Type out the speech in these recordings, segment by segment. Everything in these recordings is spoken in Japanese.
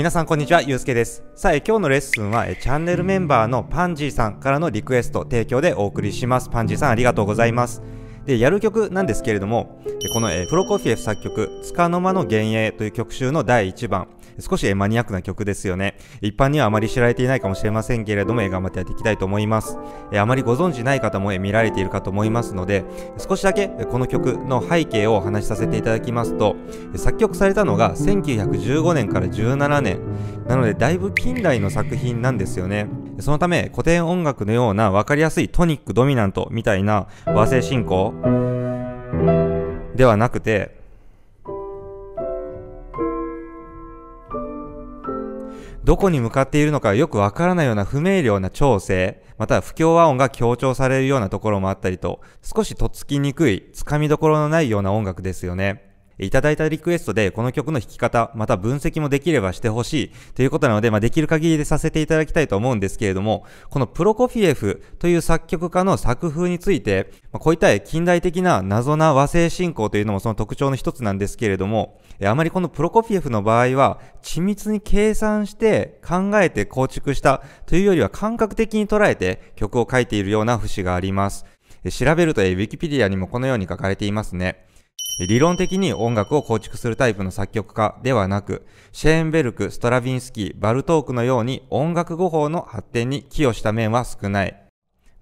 皆さんこんにちは、ゆうすけです。さあ、え今日のレッスンはえチャンネルメンバーのパンジーさんからのリクエスト提供でお送りします。パンジーさんありがとうございます。で、やる曲なんですけれども、このえプロコフィエフ作曲、つかの間の幻影という曲集の第1番、少しマニアックな曲ですよね。一般にはあまり知られていないかもしれませんけれども、え頑張ってやっていきたいと思います。あまりご存知ない方も見られているかと思いますので、少しだけこの曲の背景をお話しさせていただきますと、作曲されたのが1915年から17年。なので、だいぶ近代の作品なんですよね。そのため、古典音楽のような分かりやすいトニック、ドミナントみたいな和声進行ではなくて、どこに向かっているのかよくわからないような不明瞭な調整、または不協和音が強調されるようなところもあったりと、少しとっつきにくい、つかみどころのないような音楽ですよね。いただいたリクエストでこの曲の弾き方、また分析もできればしてほしいということなので、まあ、できる限りでさせていただきたいと思うんですけれども、このプロコフィエフという作曲家の作風について、まあ、こういった近代的な謎な和製進行というのもその特徴の一つなんですけれども、あまりこのプロコフィエフの場合は、緻密に計算して考えて構築したというよりは感覚的に捉えて曲を書いているような節があります。調べると、ウィキペディアにもこのように書かれていますね。理論的に音楽を構築するタイプの作曲家ではなく、シェーンベルク、ストラビンスキー、バルトークのように音楽語法の発展に寄与した面は少ない。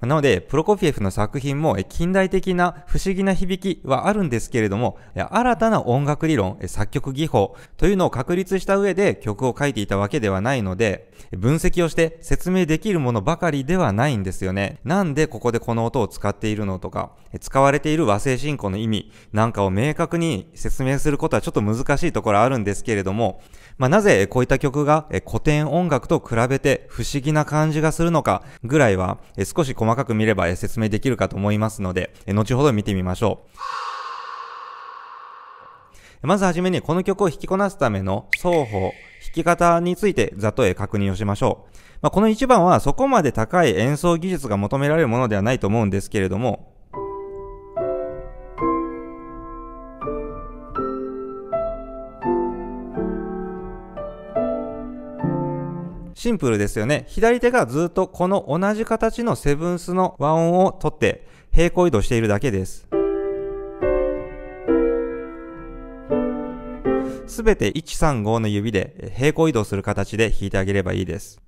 なので、プロコフィエフの作品も近代的な不思議な響きはあるんですけれども、新たな音楽理論、作曲技法というのを確立した上で曲を書いていたわけではないので、分析をして説明できるものばかりではないんですよね。なんでここでこの音を使っているのとか、使われている和声進行の意味なんかを明確に説明することはちょっと難しいところあるんですけれども、まあ、なぜこういった曲が古典音楽と比べて不思議な感じがするのかぐらいは少し細かく見れば説明できるかと思いますので、後ほど見てみましょう。まずはじめにこの曲を弾きこなすための双方、弾き方についてざっと確認をしましょう。まあ、この1番はそこまで高い演奏技術が求められるものではないと思うんですけれども、シンプルですよね。左手がずっとこの同じ形のセブンスの和音を取って平行移動しているだけです。すべて135の指で平行移動する形で弾いてあげればいいです。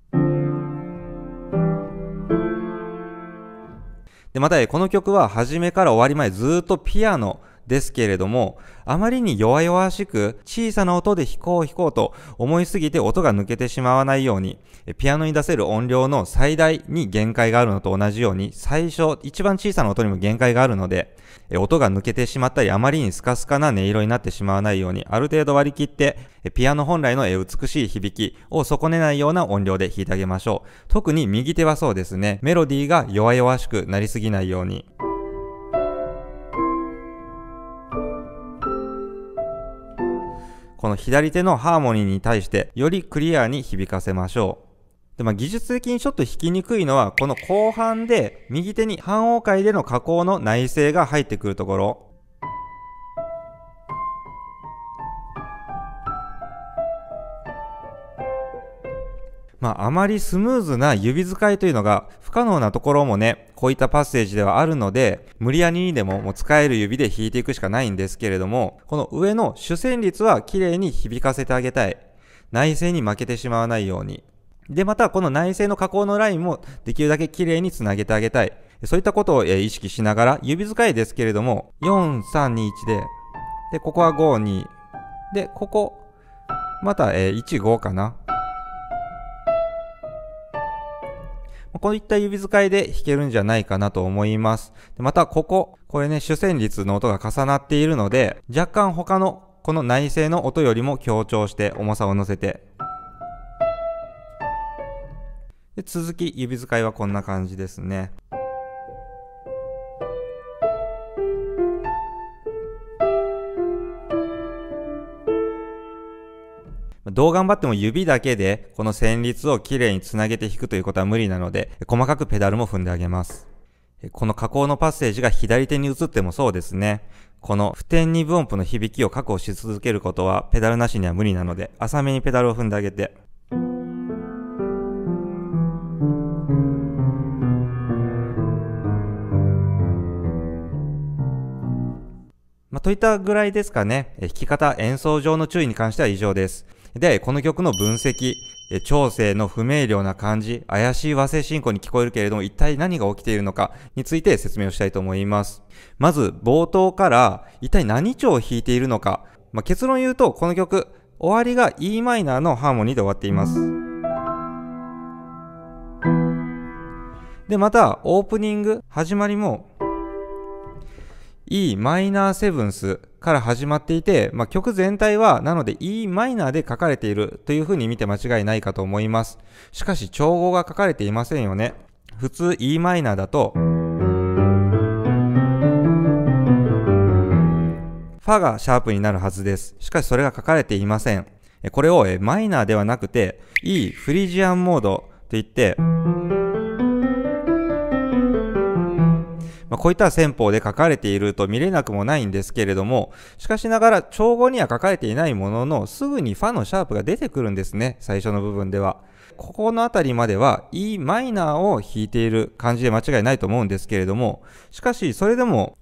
で、また、この曲は初めから終わりまでずっとピアノですけれども、あまりに弱々しく小さな音で弾こう弾こうと思いすぎて音が抜けてしまわないように、ピアノに出せる音量の最大に限界があるのと同じように、最初、一番小さな音にも限界があるので、音が抜けてしまったり、あまりにスカスカな音色になってしまわないように、ある程度割り切って、ピアノ本来の美しい響きを損ねないような音量で弾いてあげましょう。特に右手はそうですね、メロディーが弱々しくなりすぎないように。この左手のハーモニーに対してよりクリアに響かせましょう。で、まあ、技術的にちょっと弾きにくいのは、この後半で右手に半音階での加工の内声が入ってくるところ。まあ、あまりスムーズな指使いというのが不可能なところもね、こういったパッセージではあるので、無理やりにでももう使える指で弾いていくしかないんですけれども、この上の主旋律は綺麗に響かせてあげたい。内声に負けてしまわないように。で、またこの内声の加工のラインもできるだけ綺麗につなげてあげたい。そういったことを意識しながら、指使いですけれども、4、3、2、1で、で、ここは5、2。で、ここ、また、え1、5かな。こういった指使いで弾けるんじゃないかなと思います。また、ここ、これね、主旋律の音が重なっているので、若干他のこの内声の音よりも強調して重さを乗せて。で続き、指使いはこんな感じですね。どう頑張っても指だけでこの旋律をきれいにつなげて弾くということは無理なので、細かくペダルも踏んであげます。この加工のパッセージが左手に移ってもそうですね。この不点二分音符の響きを確保し続けることはペダルなしには無理なので、浅めにペダルを踏んであげて、まあ、といったぐらいですかね。弾き方、演奏上の注意に関しては以上です。で、この曲の分析、調整の不明瞭な感じ、怪しい和声進行に聞こえるけれども、一体何が起きているのかについて説明をしたいと思います。まず、冒頭から、一体何調を弾いているのか。まあ、結論言うと、この曲、終わりが e マイナーのハーモニーで終わっています。で、また、オープニング、始まりも、E マイナーセブンスから始まっていて、まあ、曲全体はなので E マイナーで書かれているという風に見て間違いないかと思います。しかし調合が書かれていませんよね。普通 E マイナーだと、ファがシャープになるはずです。しかしそれが書かれていません。これをマイナーではなくて E フリジアンモードといって、まあ、こういった戦法で書かれていると見れなくもないんですけれども、しかしながら調合には書かれていないものの、すぐにファのシャープが出てくるんですね、最初の部分では。ここのあたりまでは E マイナーを弾いている感じで間違いないと思うんですけれども、しかしそれでも、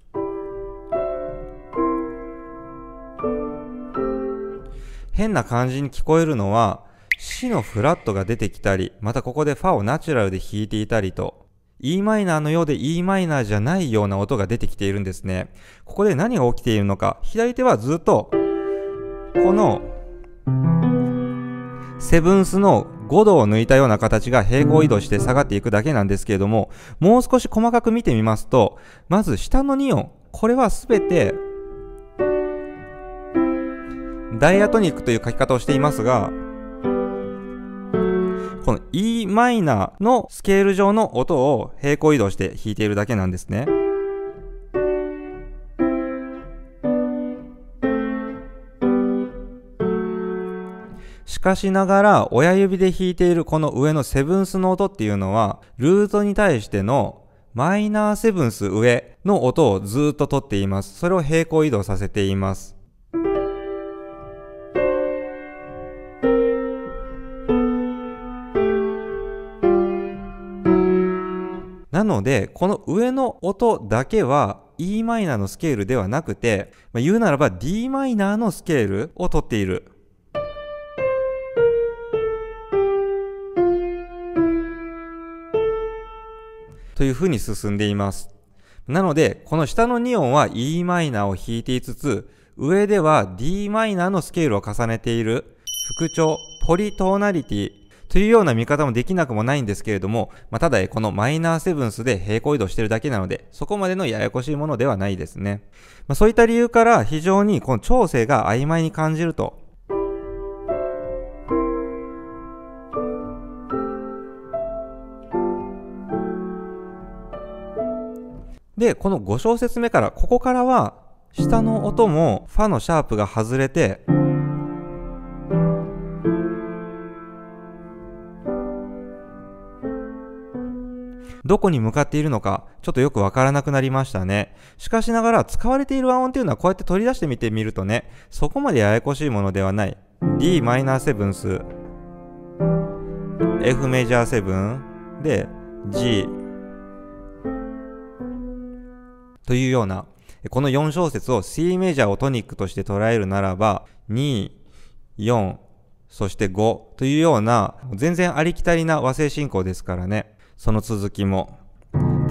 変な感じに聞こえるのは、C のフラットが出てきたり、またここでファをナチュラルで弾いていたりと、e マイナーのようで e マイナーじゃないような音が出てきているんですね。ここで何が起きているのか、左手はずっと、この、セブンスの5度を抜いたような形が平行移動して下がっていくだけなんですけれども、もう少し細かく見てみますと、まず下の2音、これはすべて、ダイアトニックという書き方をしていますが、この e マイナーのスケール上の音を平行移動して弾いているだけなんですね。しかしながら親指で弾いているこの上のセブンスの音っていうのはルートに対してのマイナーセブンス上の音をずっと取っています。それを平行移動させています。なので、この上の音だけは e マイナーのスケールではなくて、まあ、言うならば d マイナーのスケールをとっている。というふうに進んでいます。なので、この下の2音は e マイナーを弾いていつつ、上では d マイナーのスケールを重ねている復調、ポリトーナリティというような見方もできなくもないんですけれども、まあ、ただこのマイナーセブンスで平行移動してるだけなので、そこまでのややこしいものではないですね。まあ、そういった理由から非常にこの調整が曖昧に感じると。で、この5小節目から、ここからは、下の音もファのシャープが外れて、どこに向かっているのか、ちょっとよくわからなくなりましたね。しかしながら、使われている和音っていうのはこうやって取り出してみてみるとね、そこまでややこしいものではない。d マイナーセブンス、F メジャーセブンで G というような、この4小節を C メジャーをトニックとして捉えるならば、2、4、そして5というような、全然ありきたりな和声進行ですからね。その続きも、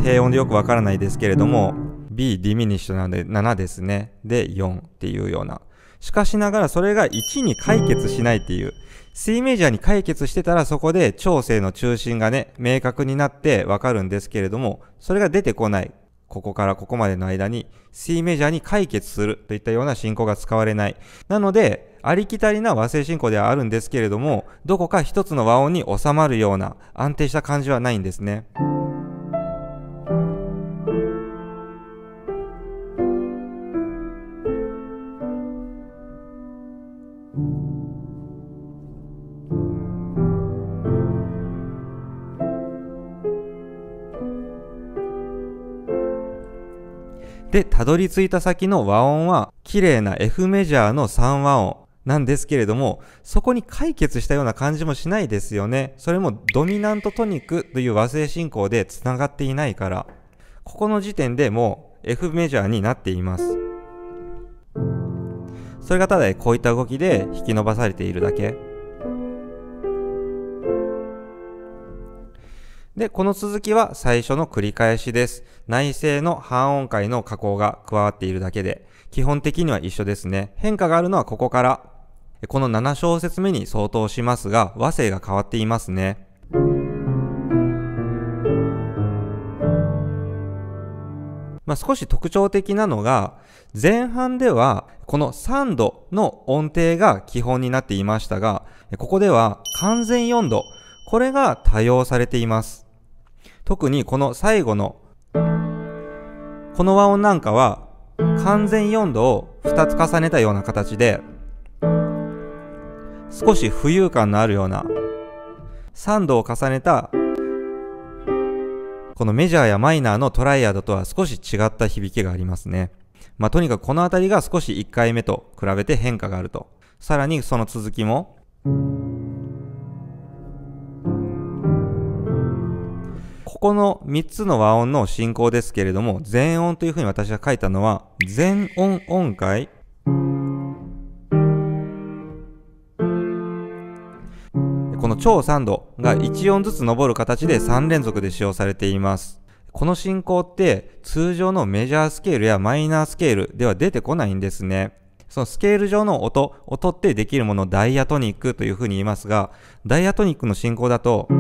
低音でよくわからないですけれども、B ディミニッシュなので7ですね。で、4っていうような。しかしながらそれが1に解決しないっていう。C メジャーに解決してたらそこで調整の中心がね、明確になってわかるんですけれども、それが出てこない。ここからここまでの間に C メジャーに解決するといったような進行が使われない。なので、ありきたりな和声進行ではあるんですけれども、どこか一つの和音に収まるような安定した感じはないんですね。で、たどり着いた先の和音は、綺麗な F メジャーの3和音なんですけれども、そこに解決したような感じもしないですよね。それもドミナントトニックという和声進行で繋がっていないから、ここの時点でもう F メジャーになっています。それがただこういった動きで引き伸ばされているだけ。で、この続きは最初の繰り返しです。内声の半音階の加工が加わっているだけで、基本的には一緒ですね。変化があるのはここから、この7小節目に相当しますが、和声が変わっていますね。まあ、少し特徴的なのが、前半ではこの3度の音程が基本になっていましたが、ここでは完全4度、これが多用されています。特にこの最後の、この和音なんかは完全4度を2つ重ねたような形で、少し浮遊感のあるような3度を重ねたこのメジャーやマイナーのトライアドとは少し違った響きがありますね。まあ、とにかくこの辺りが少し1回目と比べて変化があると。さらにその続きも、ここの3つの和音の進行ですけれども、全音というふうに私が書いたのは、全音音階、超3度が1音ずつ上る形で3連続で使用されています。この進行って通常のメジャースケールやマイナースケールでは出てこないんですね。そのスケール上の音、音ってできるものをダイアトニックというふうに言いますが、ダイアトニックの進行だと、こ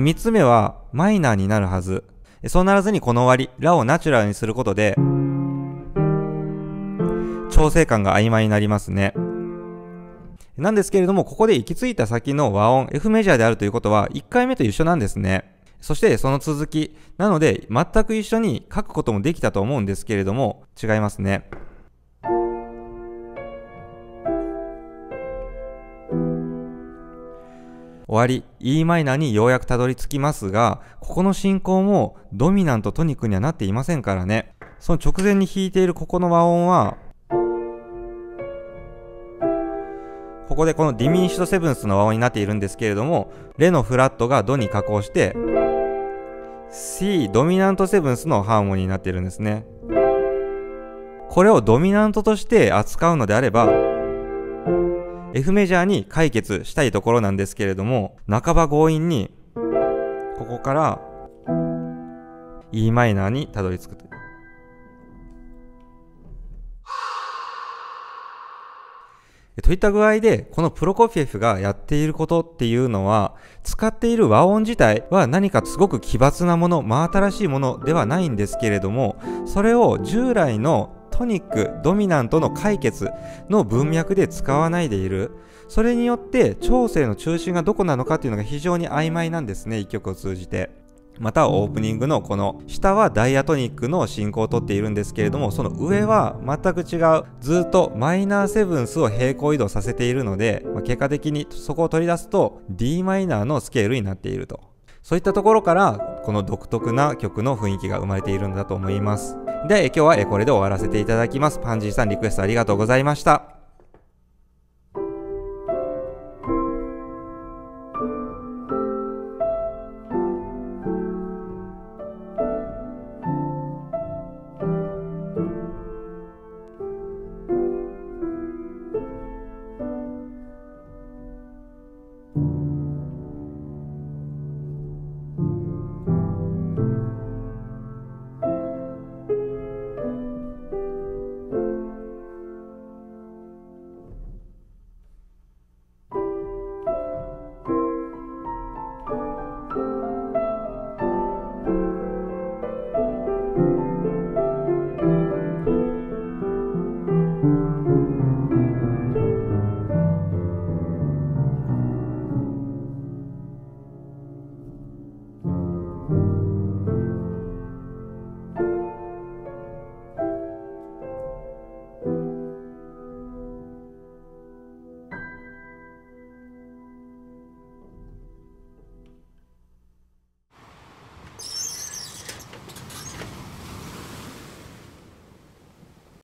の3つ目はマイナーになるはず。そうならずにこの終わり、ラをナチュラルにすることで、調整感が曖昧になりますね。なんですけれども、ここで行き着いた先の和音、F メジャーであるということは、1回目と一緒なんですね。そしてその続き。なので、全く一緒に書くこともできたと思うんですけれども、違いますね。終わり e マイナーにようやくたどり着きますが、ここの進行もドミナントトニックにはなっていませんからね。その直前に弾いているここの和音は、ここでこのディミニッシュドセブンスの和音になっているんですけれども、レのフラットがドに加工して、C ドミナントセブンスのハーモニーになっているんですね。これをドミナントとして扱うのであれば、F メジャーに解決したいところなんですけれども、半ば強引に、ここから e マイナーにたどり着く。といった具合で、このプロコフィエフがやっていることっていうのは、使っている和音自体は何かすごく奇抜なもの、真新しいものではないんですけれども、それを従来のトニック、ドミナントの解決の文脈で使わないでいる。それによって調整の中心がどこなのかっていうのが非常に曖昧なんですね、一曲を通じて。またオープニングのこの下はダイアトニックの進行をとっているんですけれどもその上は全く違うずっとマイナーセブンスを平行移動させているので、まあ、結果的にそこを取り出すと d マイナーのスケールになっているとそういったところからこの独特な曲の雰囲気が生まれているんだと思いますで、今日はこれで終わらせていただきます。パンジーさんリクエストありがとうございました。